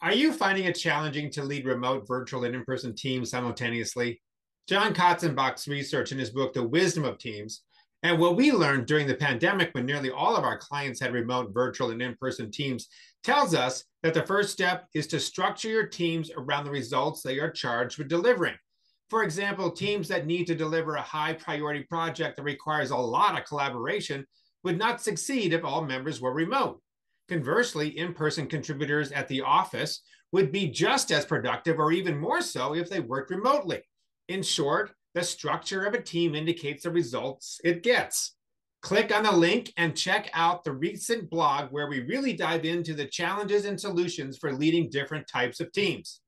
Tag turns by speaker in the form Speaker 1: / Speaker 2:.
Speaker 1: Are you finding it challenging to lead remote, virtual, and in person teams simultaneously? John Katzenbach's research in his book, The Wisdom of Teams, and what we learned during the pandemic when nearly all of our clients had remote, virtual, and in person teams tells us that the first step is to structure your teams around the results they are charged with delivering. For example, teams that need to deliver a high priority project that requires a lot of collaboration would not succeed if all members were remote. Conversely, in person contributors at the office would be just as productive or even more so if they worked remotely. In short, the structure of a team indicates the results it gets. Click on the link and check out the recent blog where we really dive into the challenges and solutions for leading different types of teams.